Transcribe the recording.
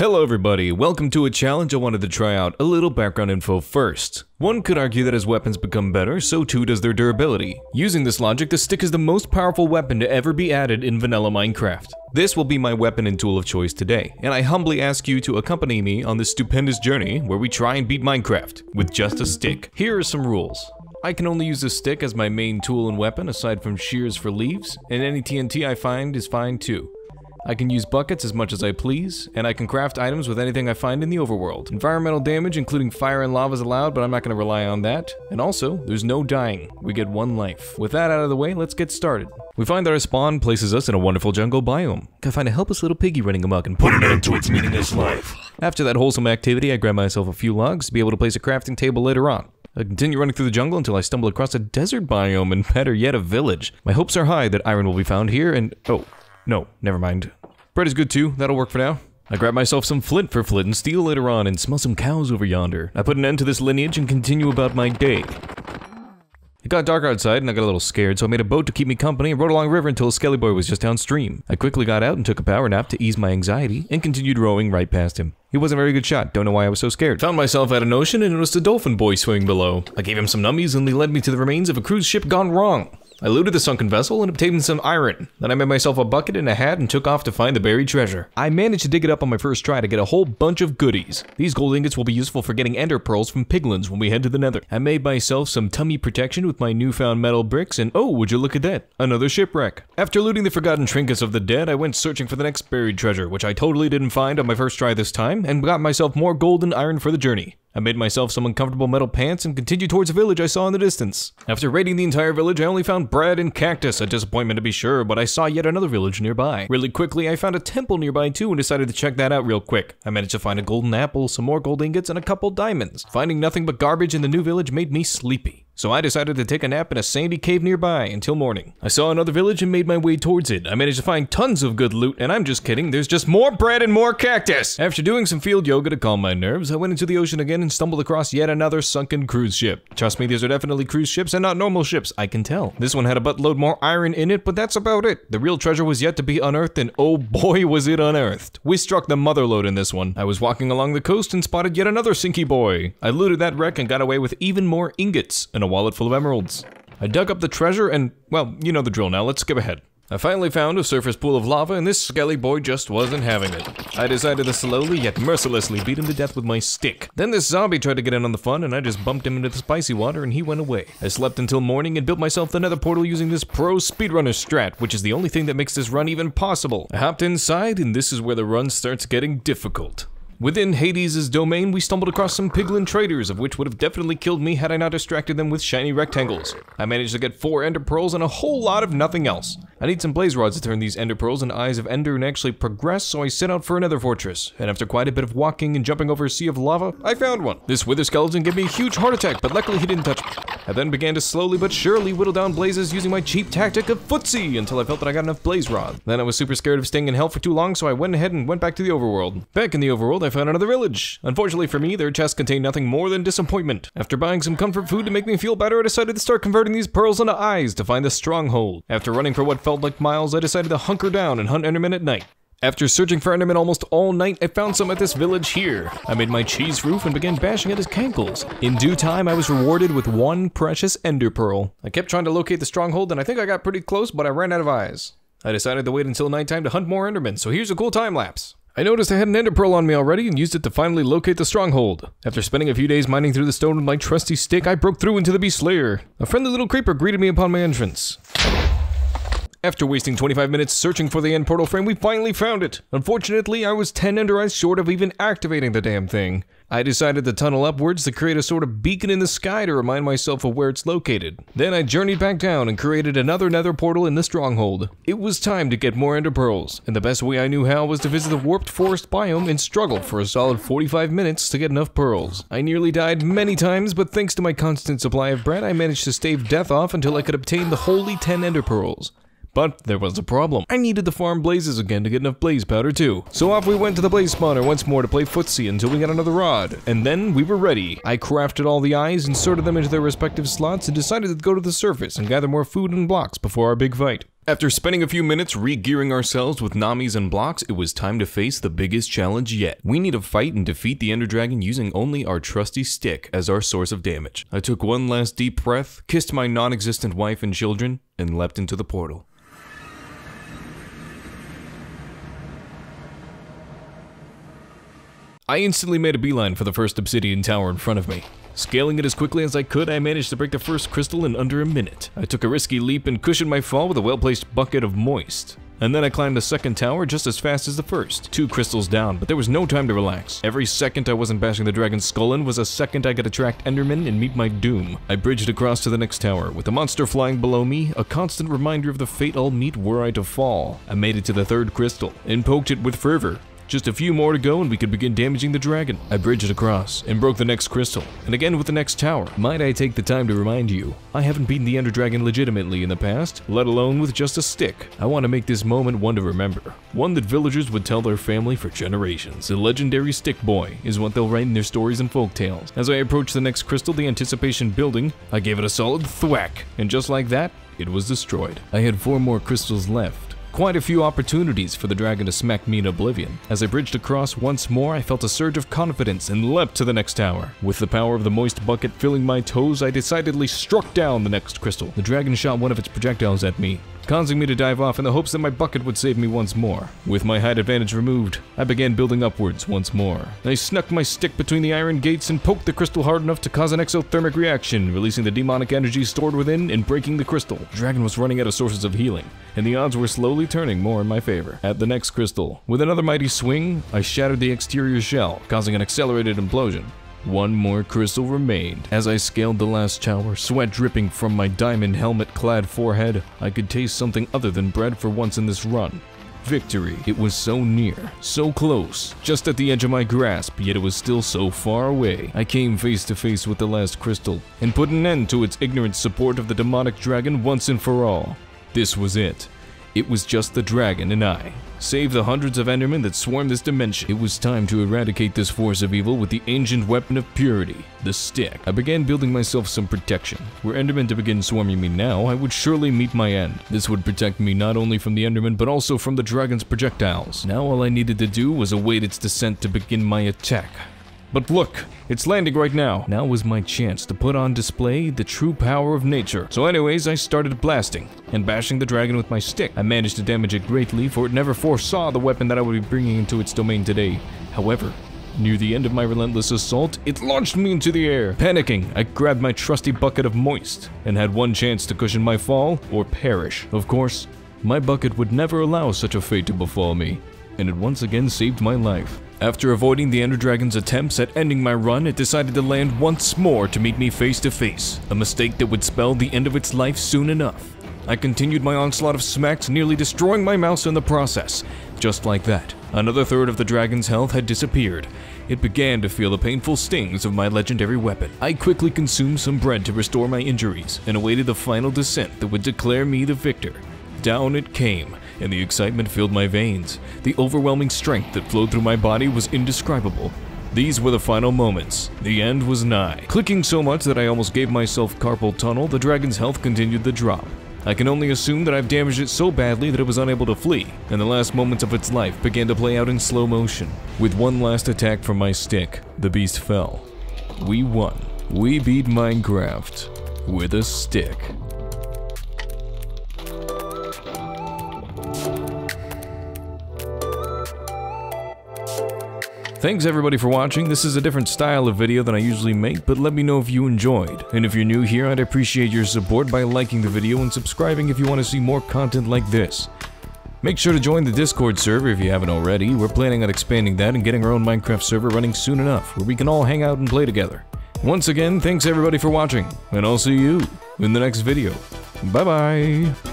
Hello everybody, welcome to a challenge I wanted to try out. A little background info first. One could argue that as weapons become better, so too does their durability. Using this logic, the stick is the most powerful weapon to ever be added in vanilla Minecraft. This will be my weapon and tool of choice today, and I humbly ask you to accompany me on this stupendous journey where we try and beat Minecraft with just a stick. Here are some rules. I can only use this stick as my main tool and weapon aside from shears for leaves, and any TNT I find is fine too. I can use buckets as much as I please, and I can craft items with anything I find in the overworld. Environmental damage, including fire and lava, is allowed, but I'm not going to rely on that. And also, there's no dying. We get one life. With that out of the way, let's get started. We find that our spawn places us in a wonderful jungle biome. Can find a helpless little piggy running amok and Put an end to its meaningless life. After that wholesome activity, I grab myself a few logs to be able to place a crafting table later on. I continue running through the jungle until I stumble across a desert biome and better yet a village. My hopes are high that iron will be found here and... Oh, no, never mind. Bread is good too, that'll work for now. I grab myself some flint for flint and steel later on and smell some cows over yonder. I put an end to this lineage and continue about my day. It got dark outside and I got a little scared, so I made a boat to keep me company and rode along the river until a skelly boy was just downstream. I quickly got out and took a power nap to ease my anxiety and continued rowing right past him. He wasn't a very good shot, don't know why I was so scared. Found myself at an ocean and noticed a dolphin boy swimming below. I gave him some nummies and he led me to the remains of a cruise ship gone wrong. I looted the sunken vessel and obtained some iron. Then I made myself a bucket and a hat and took off to find the buried treasure. I managed to dig it up on my first try to get a whole bunch of goodies. These gold ingots will be useful for getting ender pearls from piglins when we head to the nether. I made myself some tummy protection with my newfound metal bricks and oh, would you look at that, another shipwreck. After looting the forgotten trinkets of the dead, I went searching for the next buried treasure, which I totally didn't find on my first try this time, and got myself more gold and iron for the journey. I made myself some uncomfortable metal pants and continued towards a village I saw in the distance. After raiding the entire village, I only found bread and cactus, a disappointment to be sure, but I saw yet another village nearby. Really quickly, I found a temple nearby too and decided to check that out real quick. I managed to find a golden apple, some more gold ingots, and a couple diamonds. Finding nothing but garbage in the new village made me sleepy. So I decided to take a nap in a sandy cave nearby until morning. I saw another village and made my way towards it. I managed to find tons of good loot, and I'm just kidding, there's just more bread and more cactus! After doing some field yoga to calm my nerves, I went into the ocean again and stumbled across yet another sunken cruise ship. Trust me, these are definitely cruise ships and not normal ships, I can tell. This one had a buttload more iron in it, but that's about it. The real treasure was yet to be unearthed, and oh boy was it unearthed. We struck the motherload in this one. I was walking along the coast and spotted yet another sinky boy. I looted that wreck and got away with even more ingots and a wallet full of emeralds. I dug up the treasure and, well, you know the drill now, let's skip ahead. I finally found a surface pool of lava and this skelly boy just wasn't having it. I decided to slowly yet mercilessly beat him to death with my stick. Then this zombie tried to get in on the fun and I just bumped him into the spicy water and he went away. I slept until morning and built myself the nether portal using this pro speedrunner strat, which is the only thing that makes this run even possible. I hopped inside and this is where the run starts getting difficult. Within Hades' domain, we stumbled across some piglin traders, of which would have definitely killed me had I not distracted them with shiny rectangles. I managed to get four ender pearls and a whole lot of nothing else. I need some blaze rods to turn these ender pearls into eyes of ender and actually progress, so I set out for another fortress. And after quite a bit of walking and jumping over a sea of lava, I found one. This wither skeleton gave me a huge heart attack, but luckily he didn't touch me. I then began to slowly but surely whittle down blazes using my cheap tactic of footsie until I felt that I got enough blaze rod. Then I was super scared of staying in hell for too long, so I went ahead and went back to the overworld. Back in the overworld, I found another village. Unfortunately for me, their chests contained nothing more than disappointment. After buying some comfort food to make me feel better, I decided to start converting these pearls into eyes to find the stronghold. After running for what felt like miles, I decided to hunker down and hunt Endermen at night. After searching for Endermen almost all night, I found some at this village here. I made my cheese roof and began bashing at his cankles. In due time, I was rewarded with one precious ender pearl. I kept trying to locate the stronghold and I think I got pretty close, but I ran out of eyes. I decided to wait until nighttime to hunt more Endermen, so here's a cool time lapse. I noticed I had an ender pearl on me already and used it to finally locate the stronghold. After spending a few days mining through the stone with my trusty stick, I broke through into the beast lair. A friendly little creeper greeted me upon my entrance. After wasting 25 minutes searching for the end portal frame, we finally found it. Unfortunately, I was 10 ender eyes short of even activating the damn thing. I decided to tunnel upwards to create a sort of beacon in the sky to remind myself of where it's located. Then I journeyed back down and created another nether portal in the stronghold. It was time to get more ender pearls, and the best way I knew how was to visit the warped forest biome and struggle for a solid 45 minutes to get enough pearls. I nearly died many times, but thanks to my constant supply of bread, I managed to stave death off until I could obtain the holy 10 ender pearls. But there was a problem. I needed to farm blazes again to get enough blaze powder too. So off we went to the blaze spawner once more to play footsie until we got another rod. And then we were ready. I crafted all the eyes, inserted them into their respective slots, and decided to go to the surface and gather more food and blocks before our big fight. After spending a few minutes re-gearing ourselves with nummies and blocks, it was time to face the biggest challenge yet. We need to fight and defeat the Ender Dragon using only our trusty stick as our source of damage. I took one last deep breath, kissed my non-existent wife and children, and leapt into the portal. I instantly made a beeline for the first obsidian tower in front of me. Scaling it as quickly as I could, I managed to break the first crystal in under a minute. I took a risky leap and cushioned my fall with a well-placed bucket of moist. And then I climbed the second tower just as fast as the first. Two crystals down, but there was no time to relax. Every second I wasn't bashing the dragon's skull in was a second I could attract Enderman and meet my doom. I bridged across to the next tower, with the monster flying below me, a constant reminder of the fate I'll meet were I to fall. I made it to the third crystal, and poked it with fervor. Just a few more to go and we could begin damaging the dragon. I bridged it across and broke the next crystal, and again with the next tower. Might I take the time to remind you, I haven't beaten the Ender Dragon legitimately in the past, let alone with just a stick. I want to make this moment one to remember, one that villagers would tell their family for generations. The legendary Stick Boy is what they'll write in their stories and folk tales. As I approached the next crystal, the anticipation building, I gave it a solid thwack, and just like that, it was destroyed. I had four more crystals left. Quite a few opportunities for the dragon to smack me in oblivion. As I bridged across once more, I felt a surge of confidence and leapt to the next tower. With the power of the moist bucket filling my toes, I decidedly struck down the next crystal. The dragon shot one of its projectiles at me, causing me to dive off in the hopes that my bucket would save me once more. With my height advantage removed, I began building upwards once more. I snuck my stick between the iron gates and poked the crystal hard enough to cause an exothermic reaction, releasing the demonic energy stored within and breaking the crystal. Dragon was running out of sources of healing, and the odds were slowly turning more in my favor. At the next crystal, with another mighty swing, I shattered the exterior shell, causing an accelerated implosion. One more crystal remained. As I scaled the last tower, sweat dripping from my diamond helmet-clad forehead, I could taste something other than bread for once in this run. Victory. It was so near, so close, just at the edge of my grasp, yet it was still so far away. I came face to face with the last crystal, and put an end to its ignorant support of the demonic dragon once and for all. This was it. It was just the dragon and I. Save the hundreds of Endermen that swarm this dimension. It was time to eradicate this force of evil with the ancient weapon of purity, the stick. I began building myself some protection. Were Endermen to begin swarming me now, I would surely meet my end. This would protect me not only from the Endermen, but also from the dragon's projectiles. Now all I needed to do was await its descent to begin my attack. But look, it's landing right now. Now was my chance to put on display the true power of nature. So anyways, I started blasting and bashing the dragon with my stick. I managed to damage it greatly, for it never foresaw the weapon that I would be bringing into its domain today. However, Near the end of my relentless assault, it launched me into the air. Panicking, I grabbed my trusty bucket of moist and had one chance to cushion my fall or perish. Of course, my bucket would never allow such a fate to befall me, and it once again saved my life. After avoiding the Ender Dragon's attempts at ending my run, it decided to land once more to meet me face to face, a mistake that would spell the end of its life soon enough. I continued my onslaught of smacks, nearly destroying my mouse in the process. Just like that, another third of the dragon's health had disappeared. It began to feel the painful stings of my legendary weapon. I quickly consumed some bread to restore my injuries and awaited the final descent that would declare me the victor. Down it came, and the excitement filled my veins. The overwhelming strength that flowed through my body was indescribable. These were the final moments. The end was nigh. Clicking so much that I almost gave myself carpal tunnel, the dragon's health continued to drop. I can only assume that I've damaged it so badly that it was unable to flee, and the last moments of its life began to play out in slow motion. With one last attack from my stick, the beast fell. We won. We beat Minecraft with a stick. Thanks everybody for watching, this is a different style of video than I usually make, but let me know if you enjoyed. And if you're new here, I'd appreciate your support by liking the video and subscribing if you want to see more content like this. Make sure to join the Discord server if you haven't already, we're planning on expanding that and getting our own Minecraft server running soon enough, where we can all hang out and play together. Once again, thanks everybody for watching, and I'll see you in the next video. Bye bye!